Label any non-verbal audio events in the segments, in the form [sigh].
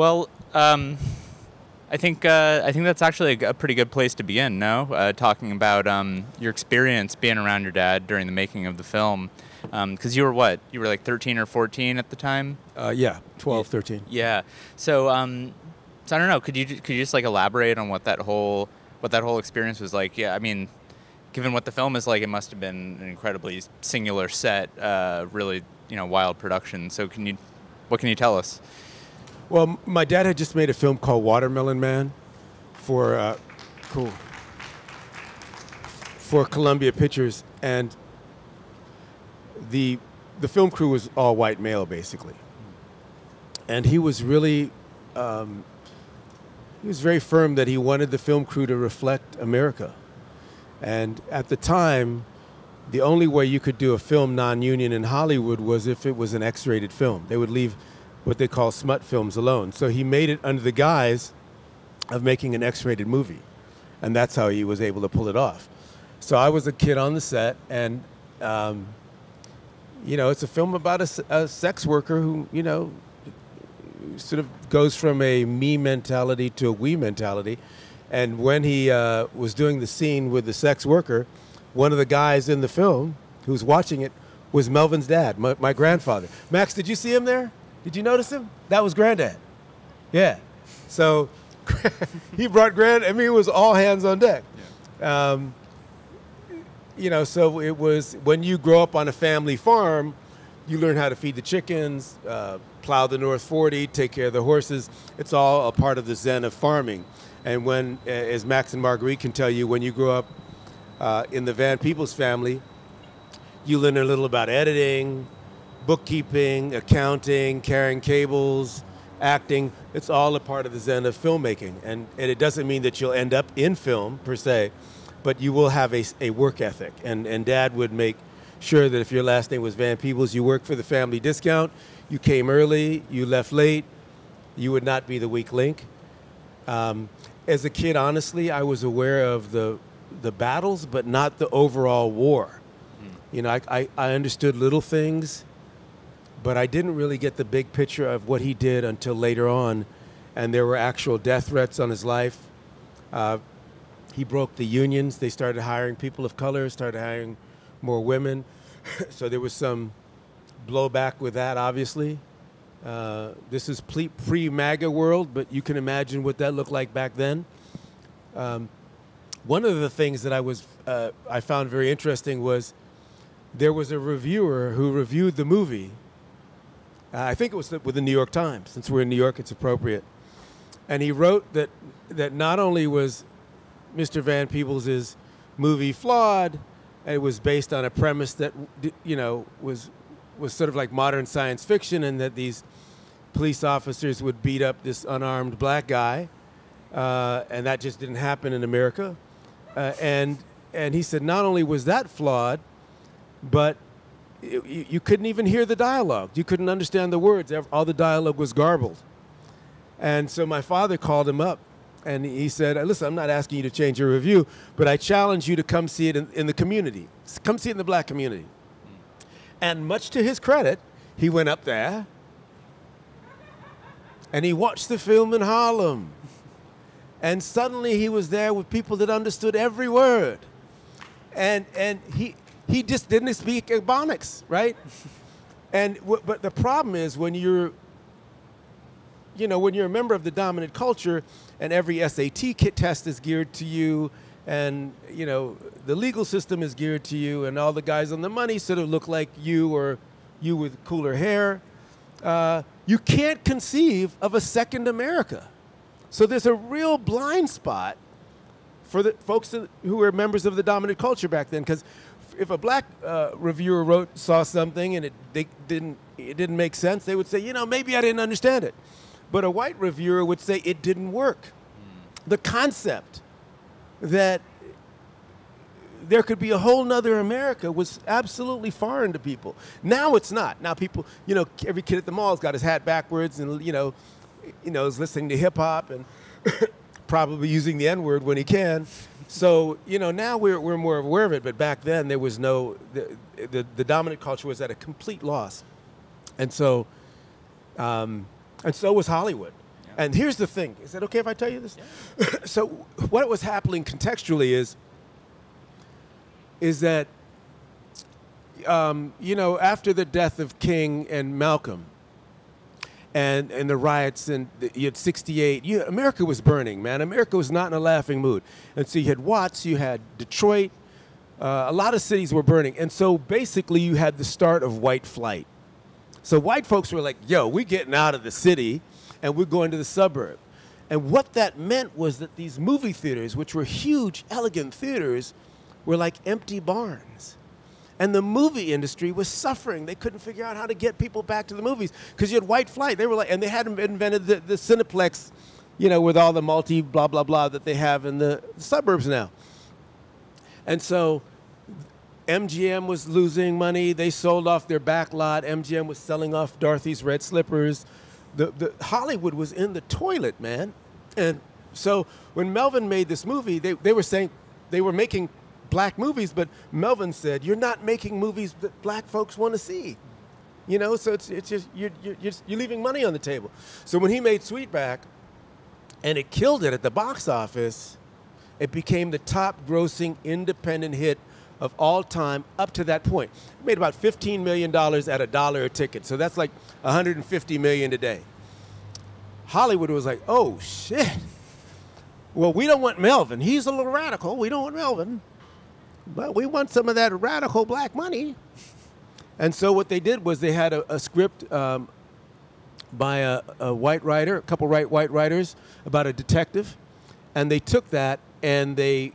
Well, um, I think uh, I think that's actually a, pretty good place to begin. No, uh, talking about um, your experience being around your dad during the making of the film, because um, you were what? You were like 13 or 14 at the time. Uh, yeah, 12, 13. Yeah. So, um, so I don't know. Could you could you just like elaborate on what that whole what that whole experience was like? Yeah, I mean, given what the film is like, it must have been an incredibly singular set, uh, really you know wild production. So can you, what can you tell us? Well, my dad had just made a film called Watermelon Man for uh, cool for Columbia Pictures, and the the film crew was all white male basically, and he was really um, he was very firm that he wanted the film crew to reflect America, and at the time. The only way you could do a film non-union in Hollywood was if it was an X-rated film. They would leave what they call smut films alone. So he made it under the guise of making an X-rated movie, and that's how he was able to pull it off. So I was a kid on the set, and um, you know, it's a film about a, a, sex worker who, you know, sort of goes from a me mentality to a we mentality. And when he uh, was doing the scene with the sex worker, one of the guys in the film who's watching it was Melvin's dad, my, my grandfather. Max, did you see him there? Did you notice him? That was Granddad. Yeah. So [laughs] he brought Grand. I mean, it was all hands on deck. Yeah. Um, you know, so it was when you grow up on a family farm, you learn how to feed the chickens, uh, plow the North 40, take care of the horses. It's all a part of the zen of farming. And when, as Max and Marguerite can tell you, when you grow up uh, in the Van Peebles family, you learn a little about editing, bookkeeping, accounting, carrying cables, acting. It's all a part of the zen of filmmaking. And, and it doesn't mean that you'll end up in film per se, but you will have a, a work ethic. And, and dad would make sure that if your last name was Van Peebles, you worked for the family discount, you came early, you left late, you would not be the weak link. Um, as a kid, honestly, I was aware of the, the battles, but not the overall war. Mm. You know, I, I, I understood little things but I didn't really get the big picture of what he did until later on, and there were actual death threats on his life. Uh, he broke the unions. They started hiring people of color, started hiring more women. [laughs] so there was some blowback with that, obviously. Uh, this is pre MAGA world, but you can imagine what that looked like back then. Um, one of the things that I was uh, I found very interesting was there was a reviewer who reviewed the movie uh, I think it was with the New York Times. Since we're in New York, it's appropriate. And he wrote that that not only was Mr. Van Peebles' movie flawed, it was based on a premise that you know was was sort of like modern science fiction, and that these police officers would beat up this unarmed black guy, uh, and that just didn't happen in America. Uh, and and he said not only was that flawed, but you, you couldn't even hear the dialogue. You couldn't understand the words. All the dialogue was garbled. And so my father called him up and he said, Listen, I'm not asking you to change your review, but I challenge you to come see it in, in the community. Come see it in the black community. And much to his credit, he went up there and he watched the film in Harlem. And suddenly he was there with people that understood every word. And, and he, he just didn't speak Ebonics, right? And but the problem is when you're, you know, when you're a member of the dominant culture, and every SAT kit test is geared to you, and you know the legal system is geared to you, and all the guys on the money sort of look like you or you with cooler hair. Uh, you can't conceive of a second America. So there's a real blind spot for the folks who were members of the dominant culture back then, because if a black uh, reviewer wrote saw something and it they didn't it didn't make sense, they would say, you know, maybe I didn't understand it. But a white reviewer would say it didn't work. The concept that there could be a whole nother America was absolutely foreign to people. Now it's not. Now people, you know, every kid at the mall's got his hat backwards and you know, you know, is listening to hip hop and [coughs] probably using the N word when he can. So you know now we're, we're more aware of it, but back then there was no the, the, the dominant culture was at a complete loss, and so um, and so was Hollywood. Yeah. And here's the thing: is that okay if I tell you this? [laughs] so, what was happening contextually is, is that, um, you know, after the death of King and Malcolm, and and the riots and the, you had 68 you, america was burning man. America was not in a laughing mood. And so you had watts you had detroit uh, a lot of cities were burning. And so basically you had the start of white flight. So white folks were like yo we're getting out of the city and we're going to the suburb. And what that meant was that these movie theaters which were huge elegant theaters were like empty barns and the movie industry was suffering. They couldn't figure out how to get people back to the movies because you had white flight. They were like, and they hadn't invented the, the Cineplex, you know, with all the multi blah blah blah that they have in the suburbs now. And so MGM was losing money. They sold off their back lot. MGM was selling off Dorothy's red slippers. The, the Hollywood was in the toilet, man. And so when Melvin made this movie, they, they were saying they were making black movies, but Melvin said, You're not making movies that black folks want to see. You know, so it's, it's just, you're, you're, you're leaving money on the table. So when he made Sweetback and it killed it at the box office, it became the top grossing independent hit of all time up to that point. It made about $15 million at a dollar a ticket. So that's like 150 million today. Hollywood was like, oh shit. Well, we don't want Melvin. He's a little radical. We don't want Melvin but we want some of that radical black money. And so what they did was they had a, a script um, by a, a, white writer, a couple right white writers about a detective, and they took that and they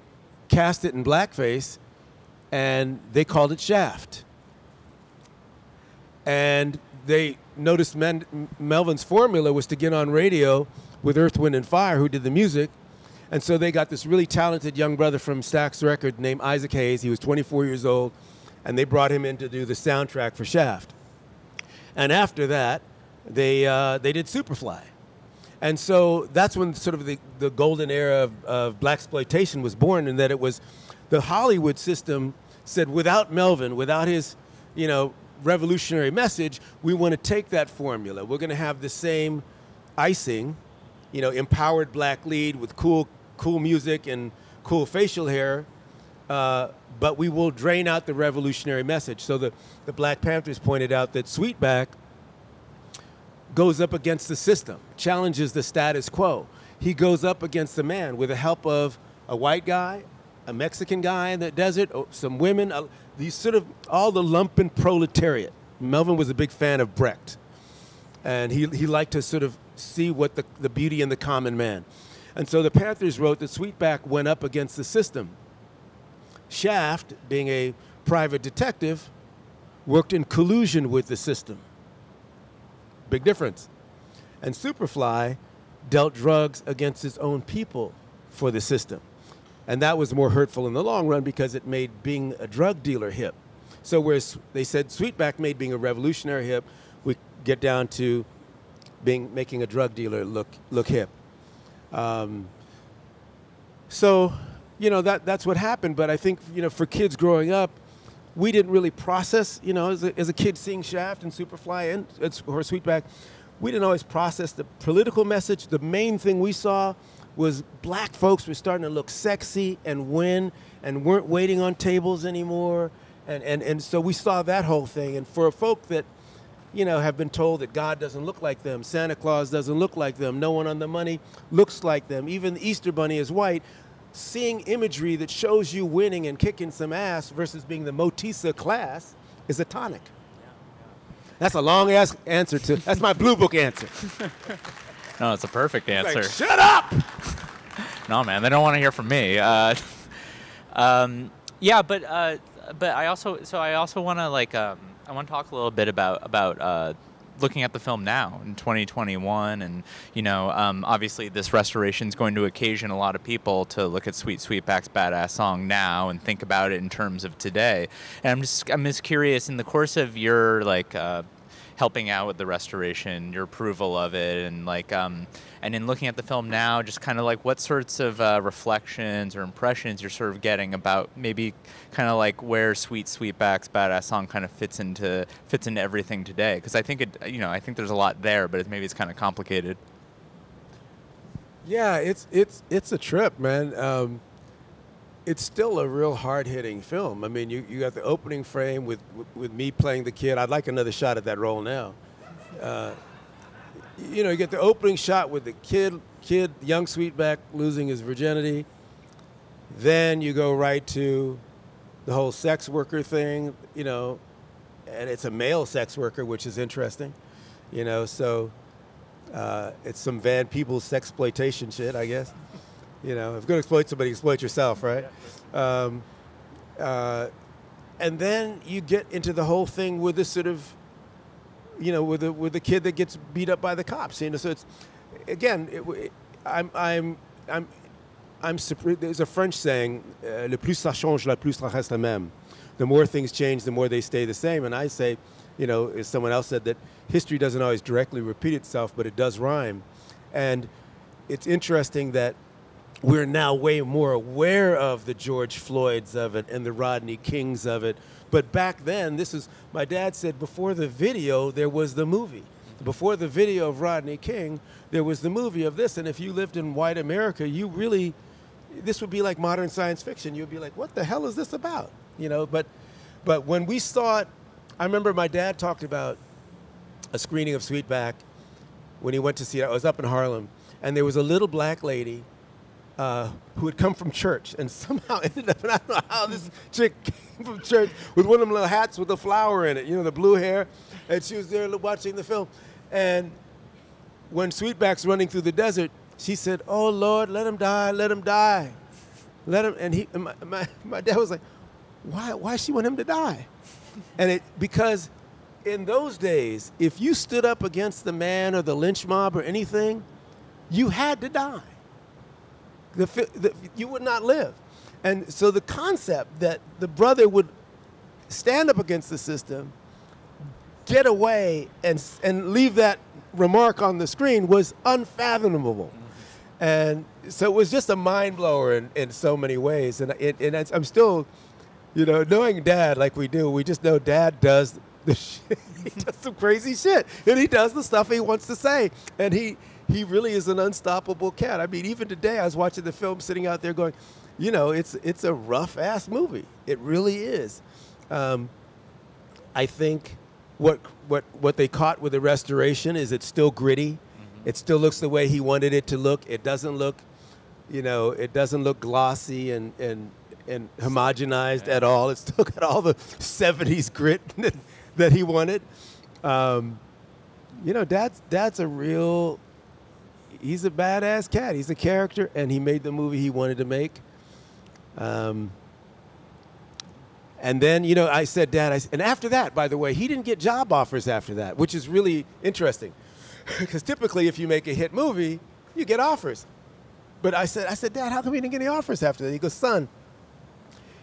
cast it in blackface, and they called it Shaft. And they noticed Men- Melvin's formula was to get on radio with Earth, Wind, and Fire, who did the music, and so they got this really talented young brother from Stax Record named Isaac Hayes. He was 24 years old, and they brought him in to do the soundtrack for Shaft. And after that, they, uh, they did Superfly. And so that's when sort of the, the golden era of, of black exploitation was born, in that it was the Hollywood system said, without Melvin, without his, you know, revolutionary message, we want to take that formula. We're going to have the same icing, you know, empowered black lead with cool cool music and cool facial hair, uh, but we will drain out the revolutionary message. So the, the Black Panthers pointed out that Sweetback goes up against the system, challenges the status quo. He goes up against the man with the help of a white guy, a Mexican guy in the desert, oh, some women, uh, these sort of all the lumpen proletariat. Melvin was a big fan of Brecht, and he, he liked to sort of see what the, the beauty in the common man. And so the Panthers wrote that Sweetback went up against the system. Shaft, being a private detective, worked in collusion with the system. Big difference. And Superfly dealt drugs against his own people for the system. And that was more hurtful in the long run because it made being a drug dealer hip. So whereas they said Sweetback made being a revolutionary hip, we get down to being making a drug dealer look look hip. Um, so, you know, that, that's what happened. But I think, you know, for kids growing up, we didn't really process, you know, as a, as a kid seeing Shaft and Superfly and or Sweetback, we didn't always process the political message. The main thing we saw was black folks were starting to look sexy and win and weren't waiting on tables anymore. And, and, and so we saw that whole thing. And for a folk that you know, have been told that God doesn't look like them, Santa Claus doesn't look like them, no one on the money looks like them, even the Easter Bunny is white. Seeing imagery that shows you winning and kicking some ass versus being the Motisa class is a tonic. That's a long ass answer to. That's my blue book answer. [laughs] no, it's a perfect answer. Like, Shut up. [laughs] no, man, they don't want to hear from me. Uh, [laughs] um, yeah, but uh, but I also so I also want to like. Um, I want to talk a little bit about about uh, looking at the film now in 2021 and you know um, obviously this restoration is going to occasion a lot of people to look at sweet sweetback's badass song now and think about it in terms of today. And i'm just i'm just curious in the course of your like uh, helping out with the restoration, your approval of it, and like, um, and in looking at the film now, just kind of like what sorts of uh, reflections or impressions you're sort of getting about maybe kind of like where Sweet Sweetback's badass song kind of fits into fits into everything today. Because I think it, you know, I think there's a lot there, but it, maybe it's kind of complicated. Yeah, it's it's it's a trip, man. Um, it's still a real hard hitting film. I mean, you, you got the opening frame with, with, with me playing the kid. I'd like another shot at that role now. Uh, you know, you get the opening shot with the kid, kid, young Sweetback losing his virginity. Then you go right to the whole sex worker thing, you know, and it's a male sex worker, which is interesting, you know. So uh, it's some Van Peebles sexploitation shit, I guess. You know, if you're going to exploit somebody, exploit yourself, right? Um, uh, and then you get into the whole thing with this sort of, you know, with the with the kid that gets beat up by the cops. You know, so it's again, it, I'm I'm I'm I'm there's a French saying, uh, "Le plus ça change, le plus ça reste la même." The more things change, the more they stay the same. And I say, you know, as someone else said, that history doesn't always directly repeat itself, but it does rhyme. And it's interesting that we're now way more aware of the George Floyds of it and the Rodney Kings of it. But back then, this is, my dad said, before the video, there was the movie. Before the video of Rodney King, there was the movie of this. And if you lived in white America, you really, this would be like modern science fiction. You'd be like, what the hell is this about? You know, but, but when we saw it, I remember my dad talked about a screening of Sweetback when he went to see it. I was up in Harlem, and there was a little black lady uh, who had come from church and somehow [laughs] ended up, and I don't know how this chick came from church with one of them little hats with a flower in it, you know, the blue hair, and she was there watching the film. And when Sweetback's running through the desert, she said, "Oh Lord, let him die, let him die, let him." And he, and my, my, my dad was like, "Why? Why she want him to die?" And it because in those days, if you stood up against the man or the lynch mob or anything, you had to die the, the, you would not live. And so the concept that the brother would stand up against the system, get away, and, and leave that remark on the screen was unfathomable. And so it was just a mind blower in, in so many ways. And, it, and I'm still, you know, knowing dad like we do, we just know dad does the [laughs] shit. he does some crazy shit. And he does the stuff he wants to say. And he, he really is an unstoppable cat. I mean, even today, I was watching the film, sitting out there going, you know, it's it's a rough ass movie. It really is. Um, I think what what what they caught with the restoration is it's still gritty. Mm-hmm. It still looks the way he wanted it to look. It doesn't look, you know, it doesn't look glossy and and and homogenized at all. It's still got all the '70s grit [laughs] that he wanted. Um, you know, dad's dad's a real he's a badass cat. He's a character, and he made the movie he wanted to make. Um, and then, you know, I said, Dad, I, and after that, by the way, he didn't get job offers after that, which is really interesting. [laughs] Because typically, if you make a hit movie, you get offers. But I said, I said, Dad, how come you didn't get any offers after that? He goes, Son,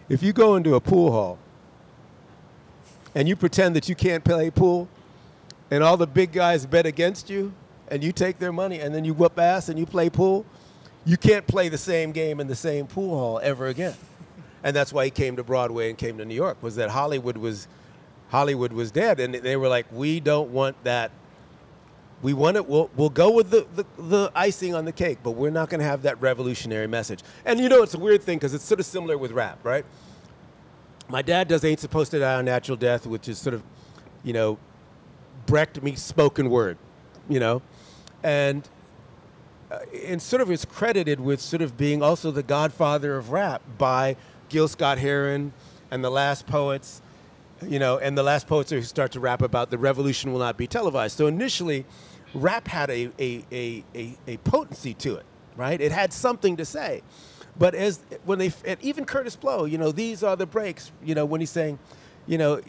if you go into a pool hall and you pretend that you can't play pool, and all the big guys bet against you, and you take their money and then you whoop ass and you play pool, you can't play the same game in the same pool hall ever again. and that's why he came to Broadway and came to New York was that Hollywood was Hollywood was dead. And they were like we don't want that. We want it. We'll, we'll go with the, the, the icing on the cake but we're not going to have that revolutionary message. And you know it's a weird thing because it's sort of similar with rap right? My dad does ain't supposed to die a natural death which is sort of you know brecht meets spoken word you know and uh, and sort of is credited with sort of being also the godfather of rap by Gil Scott Heron and the Last Poets, you know, and the Last Poets who start to rap about the revolution will not be televised. So initially, rap had a, a, a, a, a potency to it, right? It had something to say. But as when they, even Kurtis Blow, you know, these are the breaks, you know, when he's saying, you know,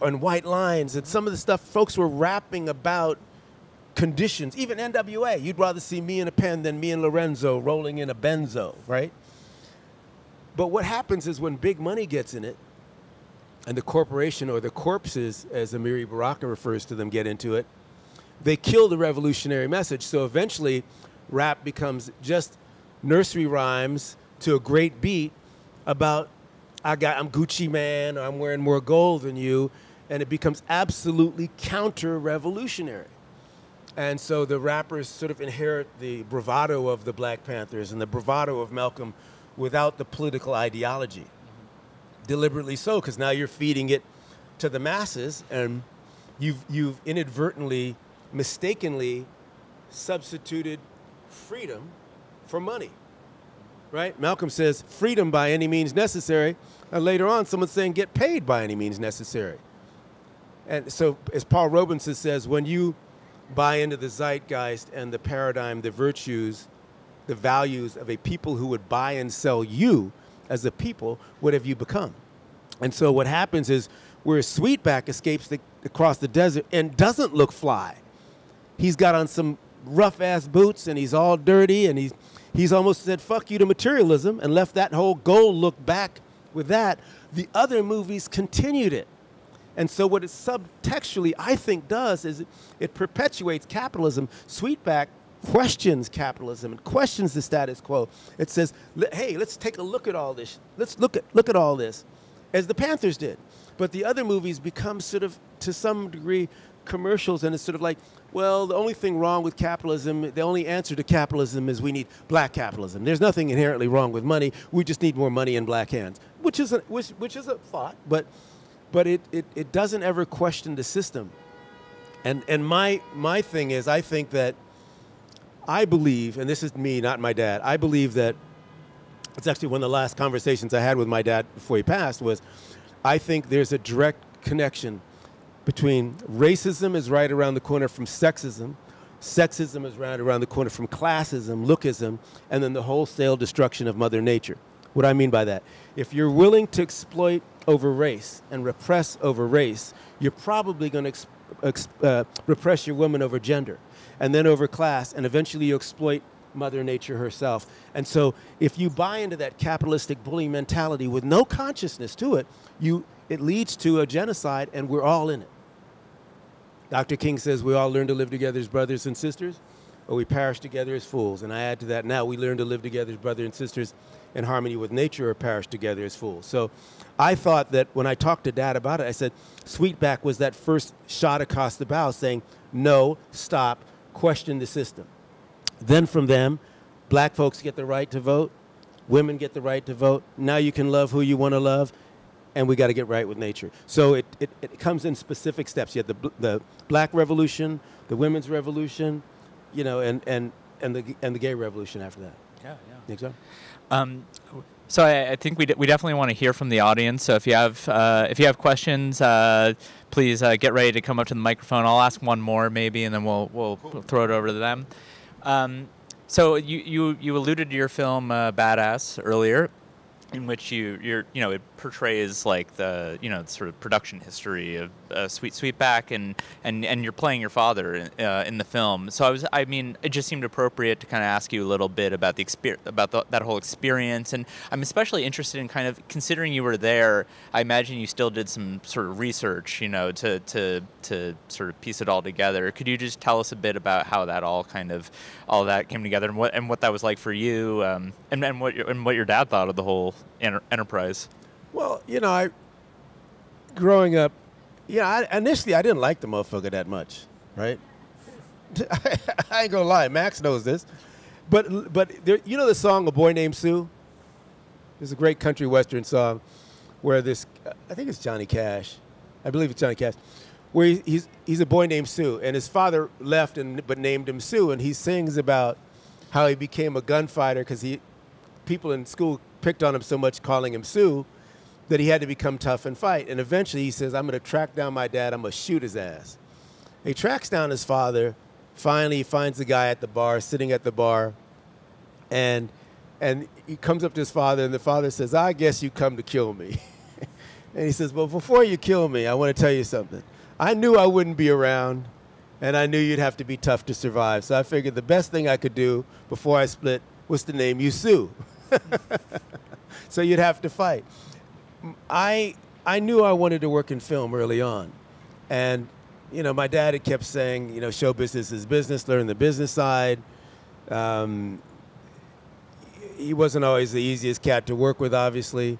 on white lines and some of the stuff folks were rapping about conditions, even NWA, you'd rather see me in a pen than me and Lorenzo rolling in a benzo, right? But what happens is when big money gets in it, and the corporation or the corpses, as Amiri Baraka refers to them, get into it, they kill the revolutionary message. So eventually, rap becomes just nursery rhymes to a great beat about I got I'm Gucci man or I'm wearing more gold than you, and it becomes absolutely counter-revolutionary. And so the rappers sort of inherit the bravado of the Black Panthers and the bravado of Malcolm without the political ideology. Deliberately so, because now you're feeding it to the masses and you've, you've inadvertently, mistakenly substituted freedom for money. Right? Malcolm says freedom by any means necessary. And later on, someone's saying get paid by any means necessary. And so, as Paul Robeson says, when you buy into the zeitgeist and the paradigm, the virtues, the values of a people who would buy and sell you as a people, what have you become? And so what happens is where Sweetback escapes the, across the desert and doesn't look fly. He's got on some rough ass boots and he's all dirty and he's he's almost said fuck you to materialism and left that whole gold look back with that. The other movies continued it. And so what it subtextually, I think, does is it, it perpetuates capitalism. Sweetback questions capitalism and questions the status quo. It says, hey, let's take a look at all this. Let's look at, look at all this, as the Panthers did. But the other movies become sort of, to some degree, commercials, and it's sort of like, well, the only thing wrong with capitalism, the only answer to capitalism is we need black capitalism. There's nothing inherently wrong with money. We just need more money in black hands, which is a, which, which is a thought, but but it, it, it doesn't ever question the system. And, and my, my thing is, I think that I believe, and this is me, not my dad, I believe that it's actually one of the last conversations I had with my dad before he passed was I think there's a direct connection between racism is right around the corner from sexism, sexism is right around the corner from classism, lookism, and then the wholesale destruction of Mother Nature. What I mean by that? If you're willing to exploit over race and repress over race, you're probably going to uh, repress your woman over gender and then over class, and eventually you exploit Mother Nature herself. And so if you buy into that capitalistic bullying mentality with no consciousness to it, you, it leads to a genocide, and we're all in it. Dr. King says we all learn to live together as brothers and sisters, or we perish together as fools. And I add to that now we learn to live together as brothers and sisters in harmony with nature or perish together as fools. So I thought that when I talked to Dad about it, I said, Sweetback was that first shot across the bow saying, no, stop, question the system. Then from them, black folks get the right to vote, women get the right to vote. Now you can love who you want to love, and we got to get right with nature. So it, it, it, comes in specific steps. You have the, the black revolution, the women's revolution, you know, and, and, and, the, and the gay revolution after that. Yeah, yeah. Think so? Um, so I, I, think we, d- we definitely want to hear from the audience. So if you have uh, if you have questions, uh, please uh, get ready to come up to the microphone. I'll ask one more maybe, and then we'll we'll, we'll throw it over to them. Um, so you, you you alluded to your film uh, Badass earlier, in which you you're you know it portrays like the you know sort of production history of uh, Sweet Sweetback and and and you're playing your father uh, in the film. So I was I mean it just seemed appropriate to kind of ask you a little bit about the experience about the, that whole experience and I'm especially interested in kind of considering you were there. I imagine you still did some sort of research, you know, to to to sort of piece it all together. Could you just tell us a bit about how that all kind of all that came together and what and what that was like for you um, and and what your, and what your dad thought of the whole enter- enterprise? Well, you know, I growing up, yeah, I, initially I didn't like the motherfucker that much, right? [laughs] I ain't gonna lie, Max knows this, but but there, you know the song "A Boy Named Sue." There's a great country western song where this, I think it's Johnny Cash, I believe it's Johnny Cash, where he, he's he's a boy named Sue, and his father left and but named him Sue, and he sings about how he became a gunfighter because he people in school picked on him so much calling him Sue that he had to become tough and fight. And eventually he says, I'm going to track down my dad, I'm going to shoot his ass. He tracks down his father. Finally, he finds the guy at the bar, sitting at the bar, and and he comes up to his father, and the father says, I guess you come to kill me. [laughs] and he says, Well, before you kill me, I want to tell you something. I knew I wouldn't be around, and I knew you'd have to be tough to survive. So I figured the best thing I could do before I split was to name you Sue. [laughs] so you'd have to fight. I I knew I wanted to work in film early on, and you know my dad had kept saying, you know, show business is business, learn the business side. Um, he wasn't always the easiest cat to work with, obviously.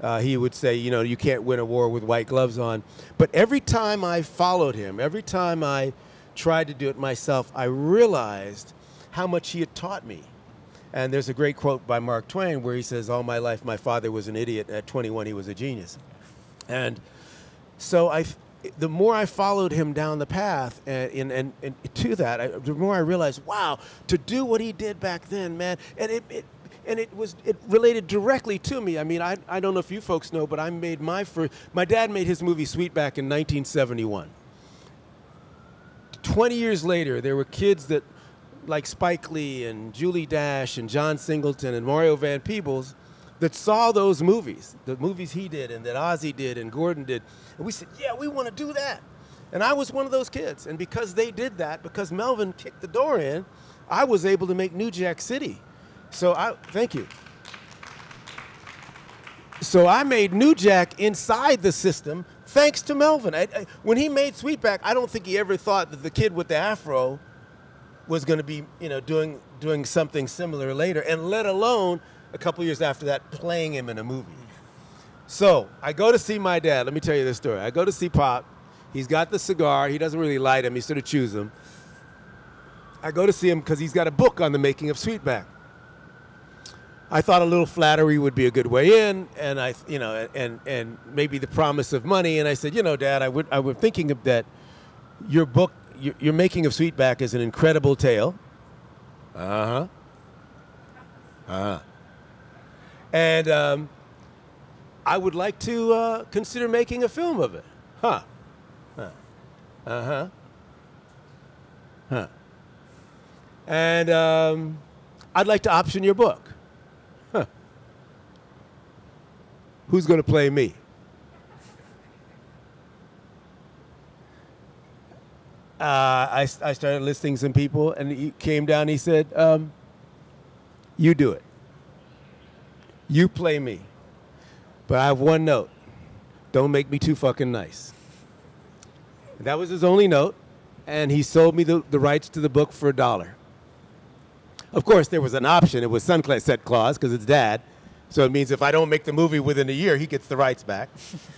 Uh, he would say, you know, you can't win a war with white gloves on. But every time I followed him, every time I tried to do it myself, I realized how much he had taught me. And there's a great quote by Mark Twain where he says, All my life, my father was an idiot. At 21, he was a genius. And so I, the more I followed him down the path and, and, and, to that, I, the more I realized, wow, to do what he did back then, man, and it, it and it was it related directly to me. I mean, I, I don't know if you folks know, but I made my first. My dad made his movie Sweetback in 1971. Twenty years later, there were kids that, like Spike Lee and Julie Dash and John Singleton and Mario Van Peebles, that saw those movies, the movies he did and that Ossie did and Gordon did, and we said, yeah, we want to do that. And I was one of those kids. And because they did that, because Melvin kicked the door in, I was able to make New Jack City. So I thank you. So I made New Jack inside the system thanks to Melvin. I, I, when he made Sweetback, I don't think he ever thought that the kid with the afro was going to be, you know, doing doing something similar later, and let alone a couple years after that playing him in a movie. So I go to see my dad. Let me tell you this story. I go to see Pop. He's got the cigar. He doesn't really light him. He sort of chews them. I go to see him because he's got a book on the making of Sweetback. I thought a little flattery would be a good way in, and I, you know, and and maybe the promise of money. And I said, you know, Dad, I would, I was thinking of that. Your book, your, your making of Sweetback is an incredible tale. Uh huh. Uh huh. And um, I would like to uh, consider making a film of it. Huh. Huh. Uh huh. Huh. And um, I'd like to option your book. Huh. Who's going to play me? I, I started listing some people, and he came down. He said, um, "You do it. You play me." But I have one note. Don't make me too fucking nice. That was his only note, and he sold me the, the rights to the book for a dollar. Of course, there was an option. It was sunset clause because it's dad. So it means if I don't make the movie within a year, he gets the rights back.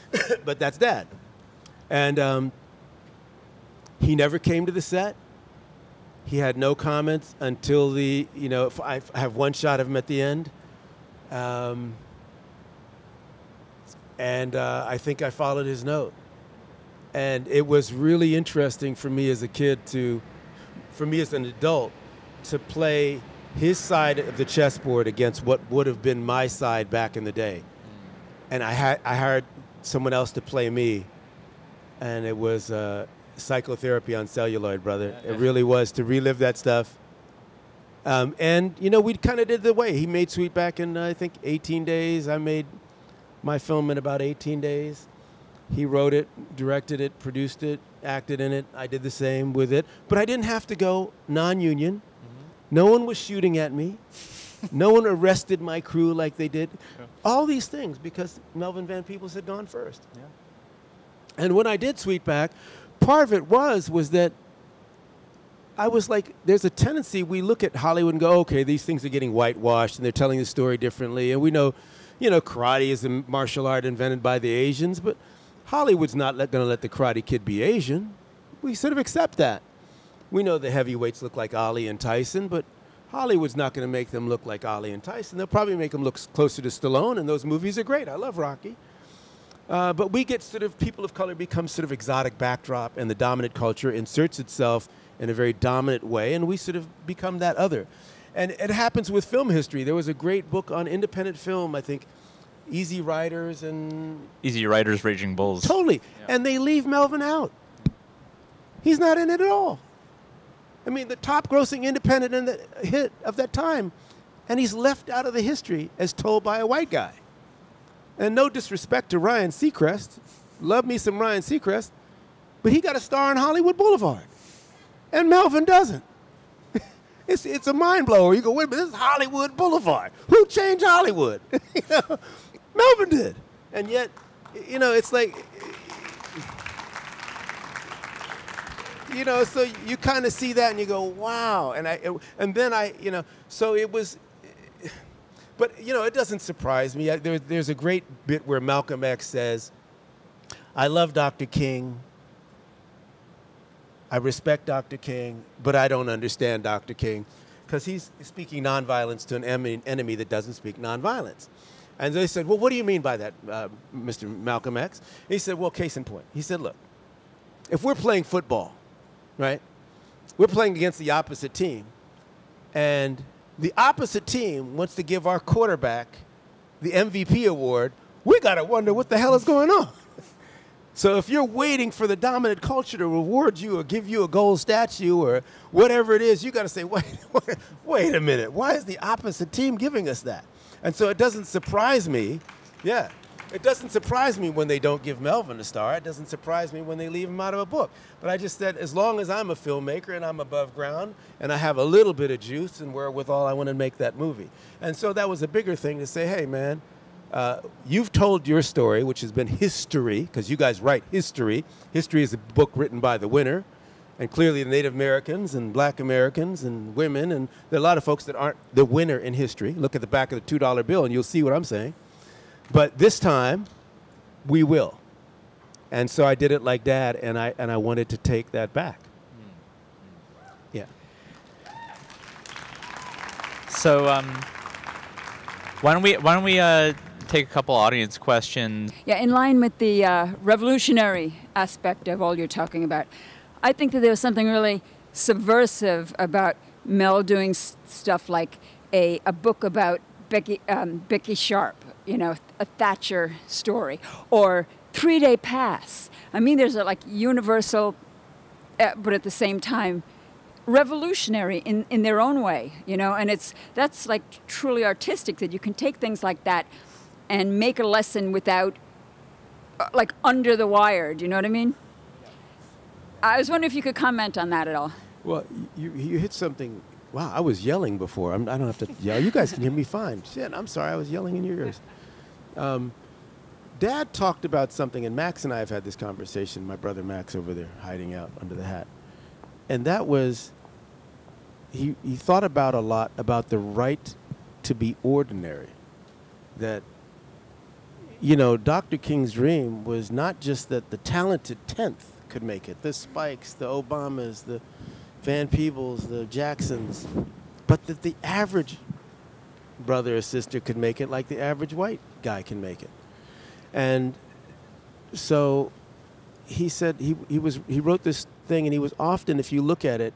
[laughs] but that's dad. And um, he never came to the set. He had no comments until the, you know, I have one shot of him at the end. Um, and uh, I think I followed his note. And it was really interesting for me as a kid to, for me as an adult, to play his side of the chessboard against what would have been my side back in the day. And I had I hired someone else to play me, and it was uh, psychotherapy on celluloid, brother. It really was to relive that stuff. Um, and you know, we kind of did the way he made Sweetback in uh, I think 18 days. I made my film in about 18 days. He wrote it, directed it, produced it, acted in it. I did the same with it. But I didn't have to go non union. Mm-hmm. No one was shooting at me. no one arrested my crew like they did. Yeah. All these things because Melvin Van Peebles had gone first. Yeah. And when I did Sweetback, part of it was was that I was like, there's a tendency we look at Hollywood and go, okay, these things are getting whitewashed and they're telling the story differently, and we know you know, karate is a martial art invented by the Asians, but Hollywood's not going to let the Karate Kid be Asian. We sort of accept that. We know the heavyweights look like Ali and Tyson, but Hollywood's not going to make them look like Ali and Tyson. They'll probably make them look closer to Stallone, and those movies are great. I love Rocky. Uh, but we get sort of people of color become sort of exotic backdrop, and the dominant culture inserts itself in a very dominant way, and we sort of become that other. And it happens with film history. There was a great book on independent film, I think, Easy Riders and Easy Riders, Raging Bulls. Totally. Yeah. And they leave Melvin out. He's not in it at all. I mean, the top grossing independent in the hit of that time, and he's left out of the history as told by a white guy. And no disrespect to Ryan Seacrest, love me some Ryan Seacrest, but he got a star in Hollywood Boulevard, and Melvin doesn't. [laughs] It's, it's a mind blower. You go, wait a minute, this is Hollywood Boulevard. Who changed Hollywood? [laughs] you know, Melvin did. And yet, you know, it's like, you know, so you kind of see that and you go, wow. And I, and then I, you know, so it was, but you know, it doesn't surprise me. There, there's a great bit where Malcolm X says, "I love Dr. King, I respect Dr. King, but I don't understand Dr. King because he's speaking nonviolence to an enemy that doesn't speak nonviolence. And they said, Well, what do you mean by that, uh, Mr. Malcolm X? He said, Well, case in point. He said, Look, if we're playing football, right, we're playing against the opposite team, and the opposite team wants to give our quarterback the MVP award, we got to wonder what the hell is going on. [laughs] So if you're waiting for the dominant culture to reward you or give you a gold statue or whatever it is, you got to say, wait, [laughs] wait, wait a minute. Why is the opposite team giving us that? And so it doesn't surprise me. Yeah. It doesn't surprise me when they don't give Melvin a star. It doesn't surprise me when they leave him out of a book. But I just said, as long as I'm a filmmaker and I'm above ground and I have a little bit of juice and wherewithal, I want to make that movie. And so that was a bigger thing to say, hey, man, uh, you've told your story, which has been history, because you guys write history. History is a book written by the winner, and clearly the Native Americans and Black Americans and women, and there are a lot of folks that aren't the winner in history. Look at the back of the two dollar bill, and you'll see what I'm saying. But this time, we will. And so I did it like Dad, and I and I wanted to take that back. Yeah. So um, why don't we why don't we uh, take a couple audience questions? Yeah, in line with the uh, revolutionary aspect of all you're talking about, I think that there was something really subversive about Mel doing s- stuff like a, a book about Becky, um, Becky Sharp, you know, a Thackeray story, or Three Day Pass. I mean, there's a like universal, uh, but at the same time, revolutionary in, in their own way, you know, and it's that's like truly artistic that you can take things like that and make a lesson without uh, like under the wire. Do you know what I mean? I was wondering if you could comment on that at all. Well, you, you hit something. Wow, I was yelling before. I'm, I don't have to [laughs] yell. You guys can hear me fine. Shit, I'm sorry. I was yelling in your ears. Um, Dad talked about something, and Max and I have had this conversation. My brother Max over there hiding out under the hat. And that was, he, he thought about a lot about the right to be ordinary. That, you know, Dr. King's dream was not just that the talented 10th could make it, the Spikes, the Obamas, the Van Peebles, the Jacksons, but that the average brother or sister could make it like the average white guy can make it. And so he said he, he was he wrote this thing and he was often if you look at it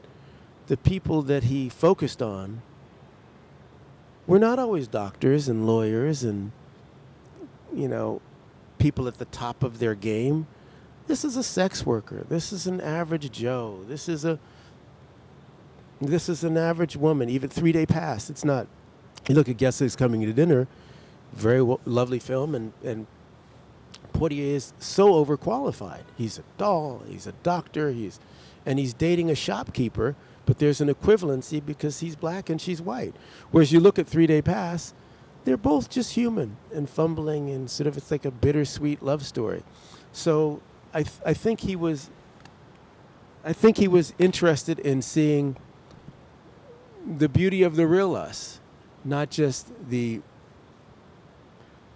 the people that he focused on were not always doctors and lawyers and you know people at the top of their game. This is a sex worker. This is an average joe. This is a this is an average woman even three day pass it's not you look at guess who's coming to dinner very lovely film and and Poitier is so overqualified. He's a doll, he's a doctor, he's and he's dating a shopkeeper, but there's an equivalency because he's black and she's white. Whereas you look at Three Day Pass, they're both just human and fumbling and sort of it's like a bittersweet love story. So I th- I think he was I think he was interested in seeing the beauty of the real us, not just the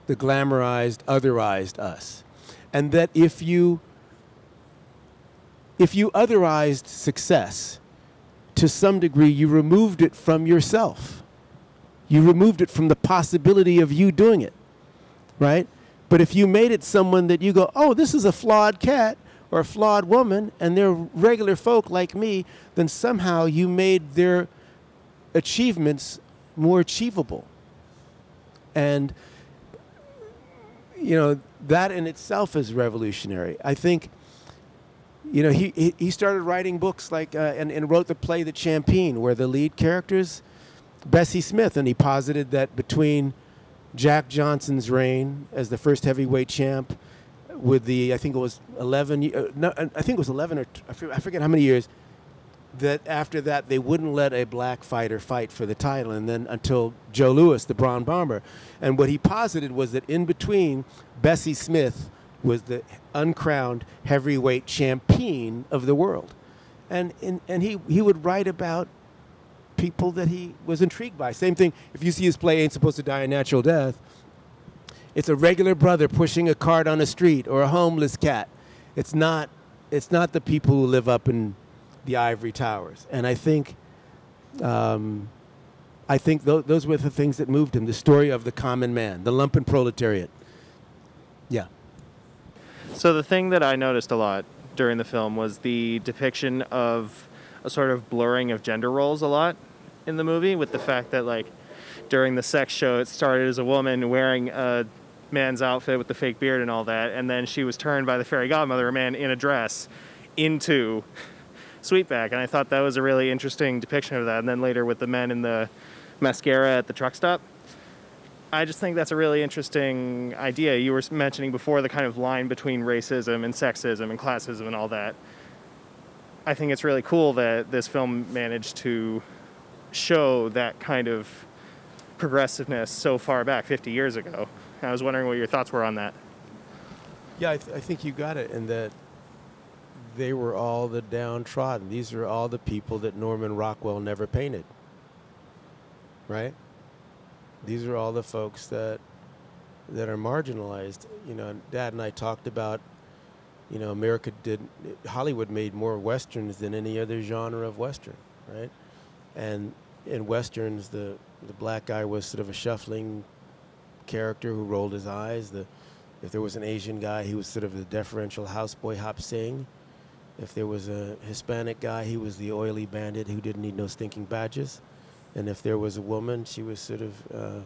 the glamorized, otherized us. And that if you if you otherized success, to some degree you removed it from yourself. You removed it from the possibility of you doing it. Right? But if you made it someone that you go, oh, this is a flawed cat or a flawed woman, and they're regular folk like me, then somehow you made their achievements more achievable. And you know, that in itself is revolutionary. I think, you know, he, he, started writing books like, uh, and, and wrote the play The Champeen, where the lead character's Bessie Smith, and he posited that between Jack Johnson's reign as the first heavyweight champ, with the, I think it was 11, uh, no, I think it was 11 or, I forget how many years, that after that they wouldn't let a black fighter fight for the title and then until Joe Louis the Brown Bomber. And what he posited was that in between Bessie Smith was the uncrowned heavyweight champion of the world. And and, and he, he would write about people that he was intrigued by. Same thing if you see his play ain't supposed to die a natural death it's a regular brother pushing a cart on a street or a homeless cat. It's not it's not the people who live up in the ivory towers. And I think, um, I think tho- those were the things that moved him. The story of the common man, the lumpen proletariat. Yeah. So the thing that I noticed a lot during the film was the depiction of a sort of blurring of gender roles a lot in the movie with the fact that like during the sex show it started as a woman wearing a man's outfit with the fake beard and all that and then she was turned by the fairy godmother a man in a dress into Sweetback and I thought that was a really interesting depiction of that and then later with the men in the mascara at the truck stop I just think that's a really interesting idea. You were mentioning before the kind of line between racism and sexism and classism and all that. I think it's really cool that this film managed to show that kind of progressiveness so far back 50 years ago. I was wondering what your thoughts were on that. Yeah, I, th- I think you got it in that they were all the downtrodden. These are all the people that Norman Rockwell never painted. Right? These are all the folks that that are marginalized. You know, Dad and I talked about, you know, America did Hollywood made more westerns than any other genre of western, right? And in westerns, the the black guy was sort of a shuffling character who rolled his eyes. The if there was an Asian guy, he was sort of the deferential houseboy Hop Sing. If there was a Hispanic guy, he was the oily bandit who didn't need no stinking badges. And if there was a woman, she was sort of uh,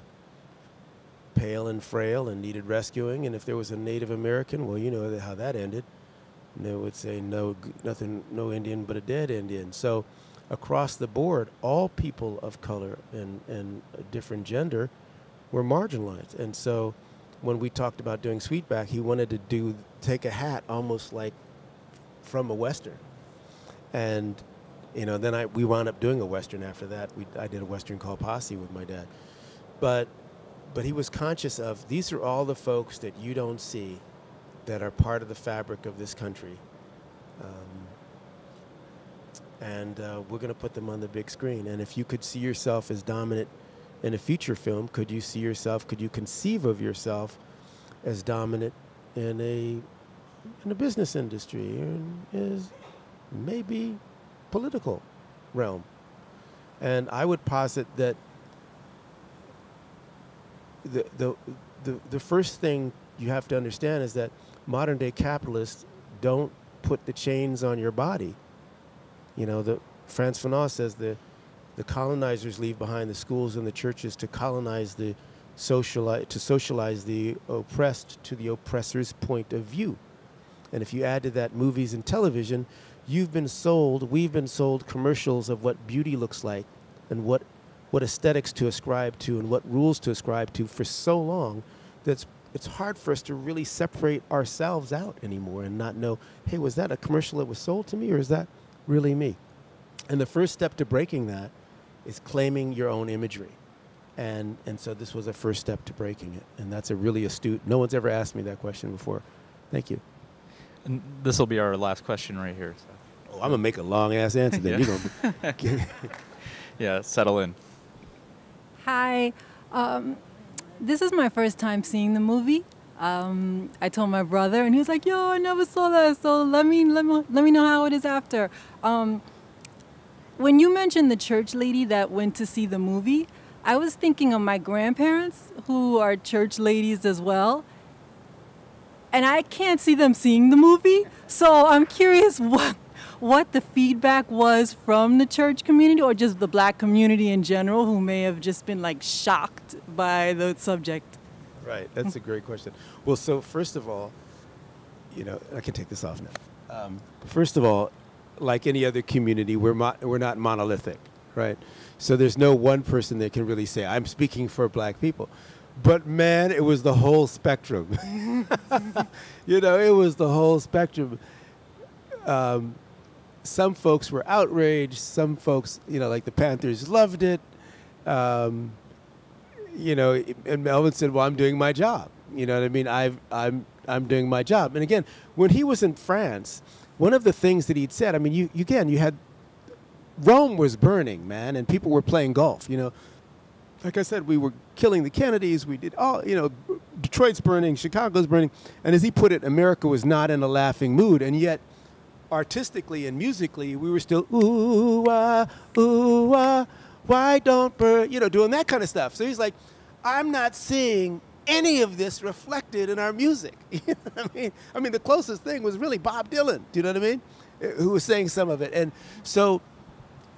pale and frail and needed rescuing. And if there was a Native American, well, you know how that ended. And they would say, no, nothing, no Indian but a dead Indian. So across the board, all people of color and, and different gender were marginalized. And so when we talked about doing Sweetback, he wanted to do take a hat almost like from a Western. And you know, then I we wound up doing a western after that. We I did a western called Posse with my dad, but but he was conscious of these are all the folks that you don't see that are part of the fabric of this country, um, and uh, we're going to put them on the big screen. And if you could see yourself as dominant in a feature film, could you see yourself? Could you conceive of yourself as dominant in a in the business industry and is maybe political realm. And I would posit that the, the, the, the first thing you have to understand is that modern day capitalists don't put the chains on your body. You know, the, Frantz Fanon says the, the colonizers leave behind the schools and the churches to colonize the socialize, to socialize the oppressed to the oppressor's point of view. And if you add to that movies and television, you've been sold, we've been sold commercials of what beauty looks like and what, what aesthetics to ascribe to and what rules to ascribe to for so long that's it's hard for us to really separate ourselves out anymore and not know, hey, was that a commercial that was sold to me or is that really me? And the first step to breaking that is claiming your own imagery. And, and so this was a first step to breaking it. And that's a really astute, no one's ever asked me that question before. Thank you. And this will be our last question right here. So. Oh, I'm gonna make a long ass answer. Then Yeah. you're gonna. [laughs] Yeah, settle in. Hi. Um, this is my first time seeing the movie. Um, I told my brother, and he was like, "Yo, I never saw that. So let me let me let me know how it is after." Um, when you mentioned the church lady that went to see the movie, I was thinking of my grandparents who are church ladies as well. And I can't see them seeing the movie, so I'm curious [laughs] what what the feedback was from the church community or just the black community in general who may have just been like shocked by the subject. right. That's a great question. Well, so first of all, you know, I can take this off now. Um, first of all, like any other community, we're mo- we're not monolithic, right? So there's no one person that can really say I'm speaking for black people. But man, it was the whole spectrum. [laughs] you know, it was the whole spectrum. Um, some folks were outraged. Some folks, you know, like the Panthers, loved it. Um, you know, and Melvin said, "Well, I'm doing my job." You know what I mean? I've, I'm I'm doing my job. And again, when he was in France, one of the things that he'd said, I mean, you, again, you had Rome was burning, man, and people were playing golf. You know, like I said, we were killing the Kennedys. We did all, you know, Detroit's burning, Chicago's burning, and as he put it, America was not in a laughing mood, and yet artistically and musically, we were still ooh ah ooh ah. Why don't bird, you know, doing that kind of stuff. So he's like, I'm not seeing any of this reflected in our music. [laughs] You know I mean? I mean, the closest thing was really Bob Dylan. Do you know what I mean? Uh, Who was saying some of it, and so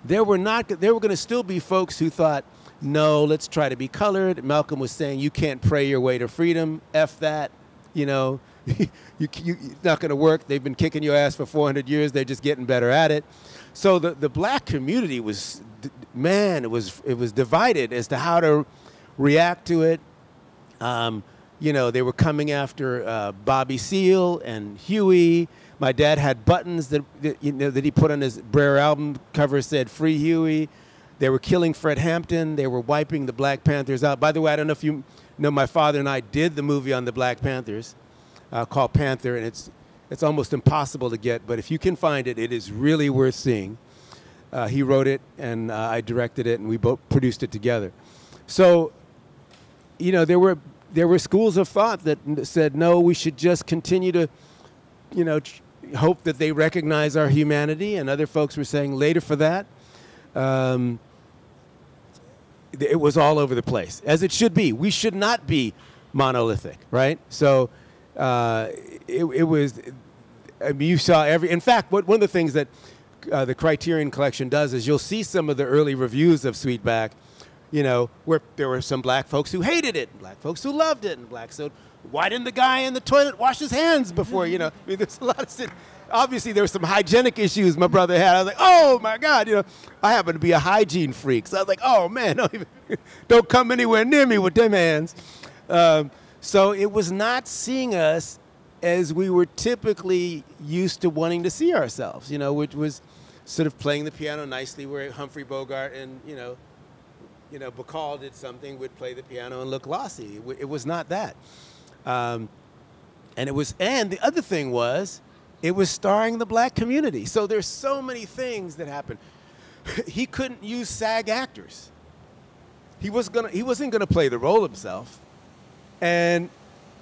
there were not there were going to still be folks who thought no let's try to be colored. Malcolm was saying you can't pray your way to freedom. F that you know. [laughs] You, you, it's not going to work. They've been kicking your ass for 400 years. They're just getting better at it. So the, the black community was man it was it was divided as to how to react to it. Um, you know, they were coming after uh, Bobby Seale and Huey. My dad had buttons that, that, you know, that he put on his Brer album cover said "Free Huey." They were killing Fred Hampton. They were wiping the Black Panthers out. By the way, I don't know if you know, my father and I did the movie on the Black Panthers uh, called Panther, and it's it's almost impossible to get. But if you can find it, it is really worth seeing. Uh, he wrote it, and uh, I directed it, and we both produced it together. So you know, there were there were schools of thought that said no, we should just continue to, you know, hope that they recognize our humanity, and other folks were saying later for that. Um, it was all over the place, as it should be. We should not be monolithic, right? So uh, it, it was. I mean, you saw every. In fact, what, one of the things that uh, the Criterion Collection does is you'll see some of the early reviews of Sweetback, you know, where there were some black folks who hated it, and black folks who loved it, and black so why didn't the guy in the toilet wash his hands before? You know, I mean, there's a lot of. Obviously, there were some hygienic issues my brother had. I was like, oh my God, you know, I happen to be a hygiene freak, so I was like, oh man, [laughs] don't, even, don't come anywhere near me with them hands. Um, so it was not seeing us as we were typically used to wanting to see ourselves, you know, which was sort of playing the piano nicely, where Humphrey Bogart and you know, you know, Bacall did something, would play the piano and look glossy. It, it was not that, um, and it was. And the other thing was, it was starring the black community. So there's so many things that happened. [laughs] he couldn't use SAG actors. He was gonna. He wasn't gonna play the role himself, and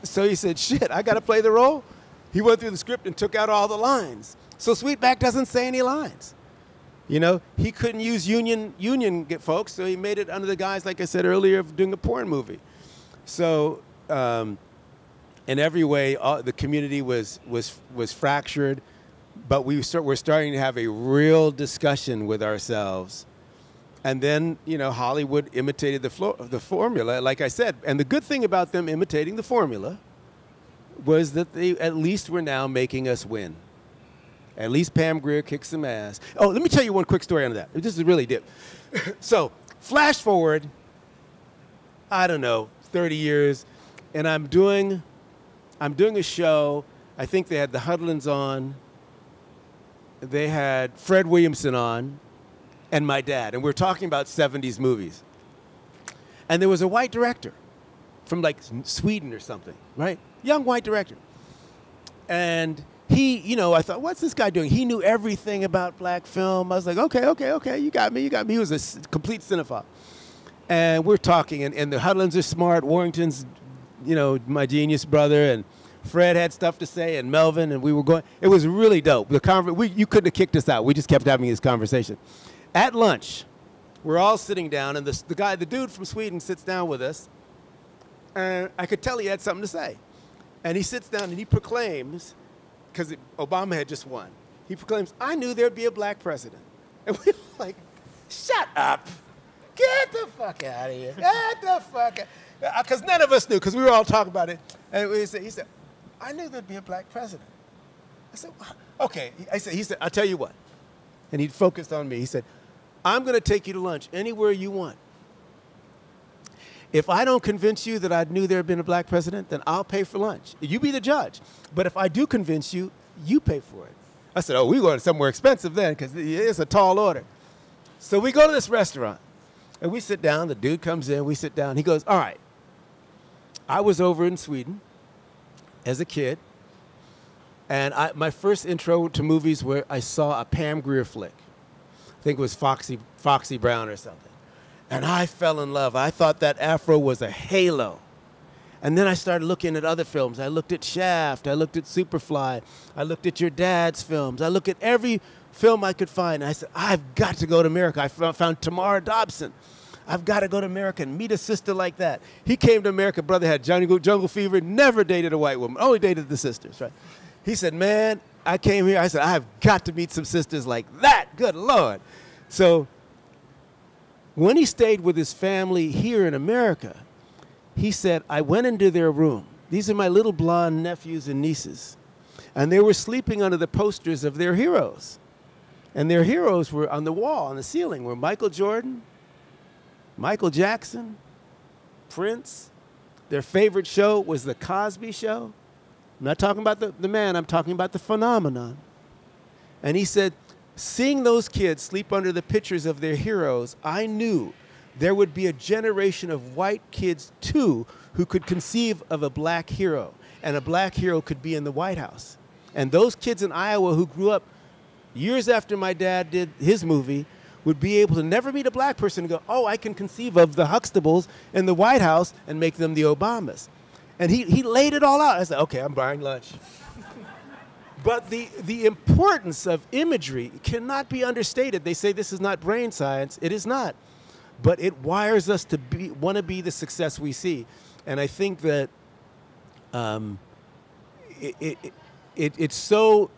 so he said, "Shit, I got to play the role." He went through the script and took out all the lines. So Sweetback doesn't say any lines. You know, he couldn't use union union get folks, so he made it under the guise, like I said earlier, of doing a porn movie. So, um, in every way, all, the community was was was fractured, but we start, we're starting to have a real discussion with ourselves. And then, you know, Hollywood imitated the, flo- the formula, like I said. And the good thing about them imitating the formula was that they at least were now making us win. At least Pam Grier kicked some ass. Oh, let me tell you one quick story on that. This is really deep. [laughs] so, flash forward, I don't know, 30 years, and I'm doing, I'm doing a show. I think they had the Hudlins on. They had Fred Williamson on, and my dad, and we are talking about 70s movies. And there was a white director from like Sweden or something, right? Young white director. And he, you know, I thought, what's this guy doing? He knew everything about black film. I was like, okay, okay, okay, you got me, you got me. He was a complete cinephile. And we're talking, and, and the Hudlins are smart. Warrington's, you know, my genius brother, and Fred had stuff to say, and Melvin, and we were going. It was really dope. The conver- we, you couldn't have kicked us out. We just kept having this conversation. At lunch, we're all sitting down, and the, the guy, the dude from Sweden, sits down with us, and I could tell he had something to say. And he sits down and he proclaims, because Obama had just won, he proclaims, I knew there'd be a black president. [laughs] And we were like, shut up. Get the fuck out of here. Get the fuck out. Because none of us knew, because we were all talking about it. And we said, he said, I knew there'd be a black president. I said, okay. I said, he said, I'll tell you what. And he focused on me. He said, I'm going to take you to lunch anywhere you want. If I don't convince you that I knew there had been a black president, then I'll pay for lunch. You be the judge. But if I do convince you, you pay for it. I said, oh, we going somewhere expensive then because it's a tall order. So we go to this restaurant and we sit down. The dude comes in, we sit down. He goes, all right, I was over in Sweden as a kid. And I, my first intro to movies where I saw a Pam Grier flick. I think it was Foxy, Foxy Brown or something. And I fell in love. I thought that afro was a halo. And then I started looking at other films. I looked at Shaft. I looked at Superfly. I looked at your dad's films. I looked at every film I could find. I said, I've got to go to America. I found Tamara Dobson. I've got to go to America and meet a sister like that. He came to America, brother had jungle, jungle fever, never dated a white woman, only dated the sisters, right? He said, Man, I came here. I said, I've got to meet some sisters like that. Good Lord. So when he stayed with his family here in America, he said, I went into their room. These are my little blonde nephews and nieces. And they were sleeping under the posters of their heroes. And their heroes were on the wall, on the ceiling, were Michael Jordan, Michael Jackson, Prince. Their favorite show was The Cosby Show. I'm not talking about the, the man, I'm talking about the phenomenon. And he said, seeing those kids sleep under the pictures of their heroes, I knew there would be a generation of white kids too who could conceive of a black hero. And a black hero could be in the White House. And those kids in Iowa who grew up years after my dad did his movie would be able to never meet a black person and go, oh, I can conceive of the Huxtables in the White House and make them the Obamas. And he, he laid it all out. I said, okay, I'm buying lunch. [laughs] but the, the importance of imagery cannot be understated. They say this is not brain science. It is not. But it wires us to be, want to be the success we see. And I think that um, it, it, it, it's, so,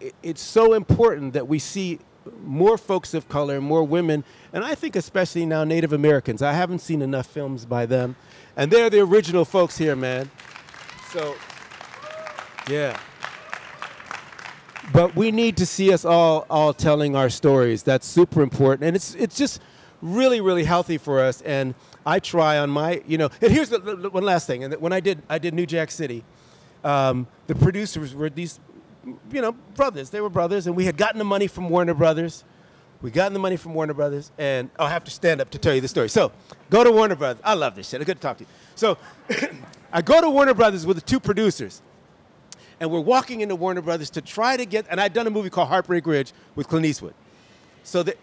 it, it's so important that we see more folks of color, more women, and I think especially now Native Americans. I haven't seen enough films by them. And they're the original folks here, man. So, yeah. But we need to see us all all telling our stories. That's super important. And it's it's just really, really healthy for us. And I try on my, you know, and here's the, the one last thing. And when I did I did New Jack City, um, the producers were these you know, brothers. They were brothers, and we had gotten the money from Warner Brothers. We gotten the money from Warner Brothers, and I'll have to stand up to tell you the story. So, go to Warner Brothers. I love this shit. I good to talk to you. So, [clears throat] I go to Warner Brothers with the two producers, and we're walking into Warner Brothers to try to get. And I'd done a movie called Heartbreak Ridge with Clint Eastwood. So the,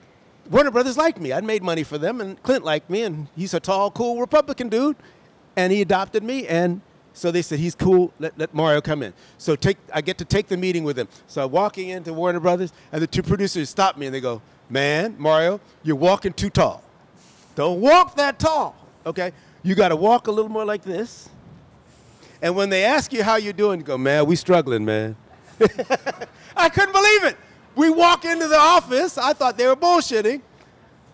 Warner Brothers liked me. I'd made money for them, and Clint liked me, and he's a tall, cool Republican dude, and he adopted me, and so they said, he's cool, let, let Mario come in. So take, I get to take the meeting with him. So I'm walking into Warner Brothers, and the two producers stop me and they go, man, Mario, you're walking too tall. Don't walk that tall, okay? You got to walk a little more like this. And when they ask you how you're doing, you go, man, we struggling, man. [laughs] I couldn't believe it. We walk into the office. I thought they were bullshitting.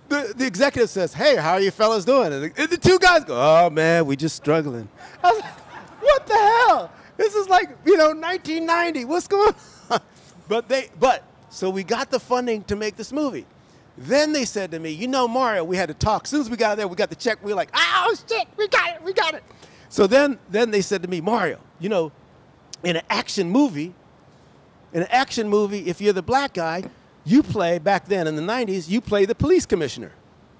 The, the executive says, hey, how are you fellas doing? And the, the two guys go, oh, man, we just struggling. [laughs] what the hell? This is like, you know, 1990. What's going on? [laughs] but they, but, so we got the funding to make this movie. Then they said to me, you know, Mario, we had to talk. As soon as we got there, we got the check. We were like, oh, shit, we got it, we got it. So then, then they said to me, Mario, you know, in an action movie, in an action movie, if you're the black guy, you play, back then in the 90s, you play the police commissioner,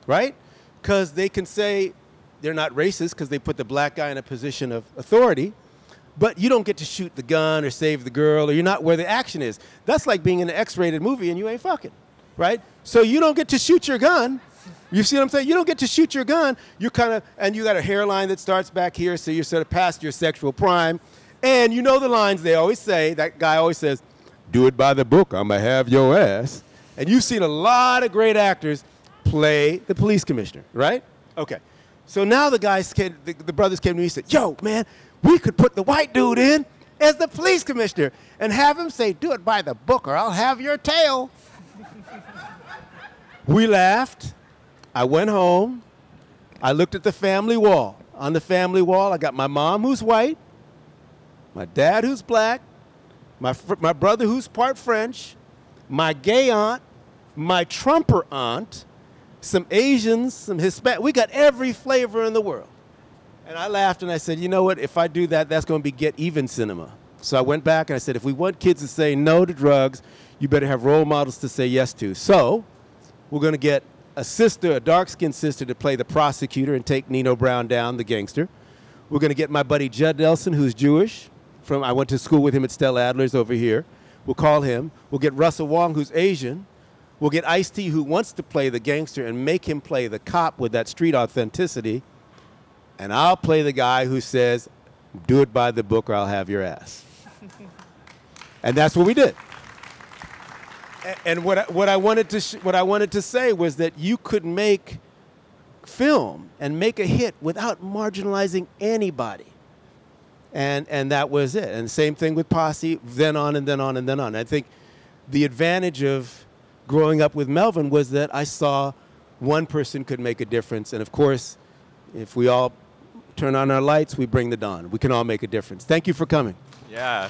right? Because they can say, they're not racist because they put the black guy in a position of authority, but you don't get to shoot the gun or save the girl or you're not where the action is. That's like being in an X-rated movie and you ain't fucking, right? So you don't get to shoot your gun. You see what I'm saying? You don't get to shoot your gun. You kind of, and you got a hairline that starts back here, so you're sort of past your sexual prime. And you know the lines they always say. That guy always says, "Do it by the book. I'ma have your ass." And you've seen a lot of great actors play the police commissioner, right? Okay. So now the guys came, the, the brothers came to me and said, yo, man, we could put the white dude in as the police commissioner and have him say, do it by the book or I'll have your tail. [laughs] we laughed. I went home. I looked at the family wall. On the family wall, I got my mom who's white, my dad who's black, my, my brother who's part French, my gay aunt, my Trumper aunt, some Asians, some Hispanic. We got every flavor in the world. And I laughed and I said, you know what? If I do that, that's going to be get even cinema. So I went back and I said, if we want kids to say no to drugs, you better have role models to say yes to. So we're going to get a sister, a dark skinned sister, to play the prosecutor and take Nino Brown down, the gangster. We're going to get my buddy Judd Nelson, who's Jewish. From I went to school with him at Stella Adler's over here. We'll call him. We'll get Russell Wong, who's Asian. We'll get Ice T, who wants to play the gangster, and make him play the cop with that street authenticity. And I'll play the guy who says, do it by the book or I'll have your ass. [laughs] and that's what we did. And what I, what I wanted to sh- what I wanted to say was that you could make film and make a hit without marginalizing anybody. And and that was it. And same thing with Posse, then on and then on and then on. I think the advantage of growing up with Melvin was that I saw one person could make a difference. And of course, if we all turn on our lights, we bring the dawn. We can all make a difference. Thank you for coming. Yeah.